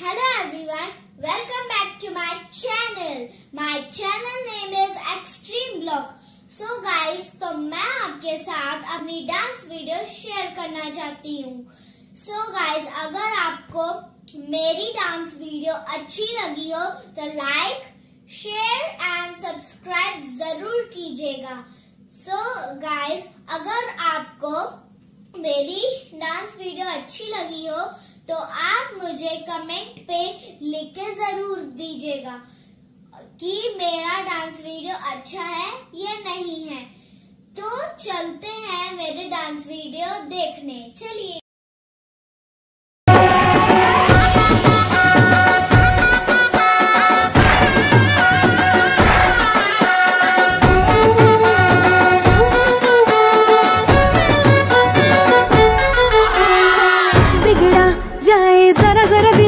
Hello everyone, welcome back to my channel. My channel name is Extreme Block. So guys, तो मैं आपके साथ अपनी डांस वीडियो शेयर करना चाहती हूँ so guys, अगर आपको मेरी डांस वीडियो अच्छी लगी हो तो लाइक शेयर एंड सब्सक्राइब ज़रूर कीजिएगा so गाइस अगर आपको मेरी डांस वीडियो अच्छी लगी हो तो आप मुझे कमेंट पे लिख के ज़रूर दीजिएगा कि मेरा डांस वीडियो अच्छा है या नहीं है। तो चलते हैं मेरे डांस वीडियो देखने। चलिए। para hacer.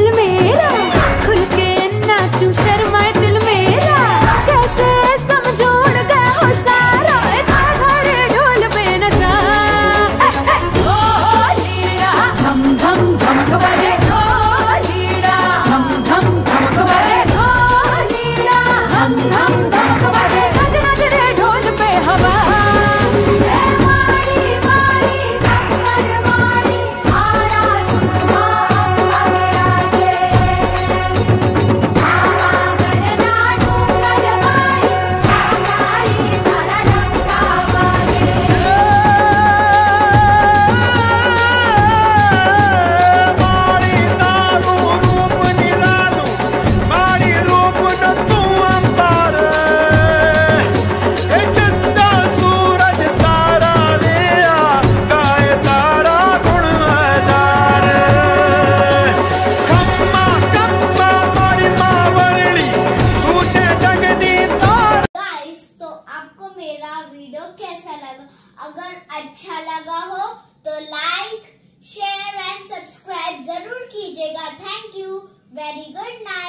लगा अगर अच्छा लगा हो तो लाइक शेयर एंड सब्सक्राइब ज़रूर कीजिएगा. Thank you very good night